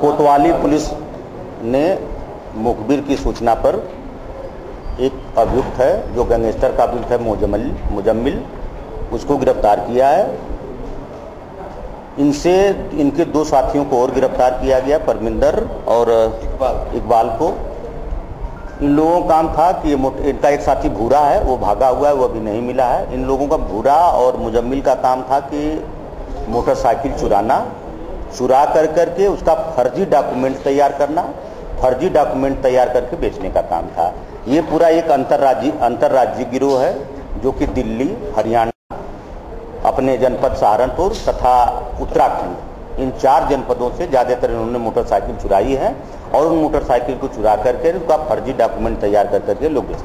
कोतवाली पुलिस ने मुखबिर की सूचना पर एक अभियुक्त है जो गैंगस्टर का अभियुक्त है मुजम्मिल मुजम्मिल उसको गिरफ़्तार किया है। इनसे इनके दो साथियों को और गिरफ़्तार किया गया परमिंदर और इकबाल। इकबाल को। इन लोगों का काम था कि ये इनका एक साथी भूरा है वो भागा हुआ है वो अभी नहीं मिला है। इन लोगों का भूरा और मुजम्मिल का काम था कि मोटरसाइकिल चुराना। चुरा कर करके उसका फर्जी डॉक्यूमेंट तैयार करना, फर्जी डॉक्यूमेंट तैयार करके बेचने का काम था। ये पूरा एक अंतर्राज्यीय अंतर्राज्यीय गिरोह है, जो कि दिल्ली, हरियाणा, अपने जनपद सहारनपुर तथा उत्तराखंड, इन चार जनपदों से ज़्यादातर इन्होंने मोटरसाइकिल चुराई है और उन मोटरसाइकिल को चुरा करके उसका फर्जी डॉक्यूमेंट तैयार कर करके लोग बेचते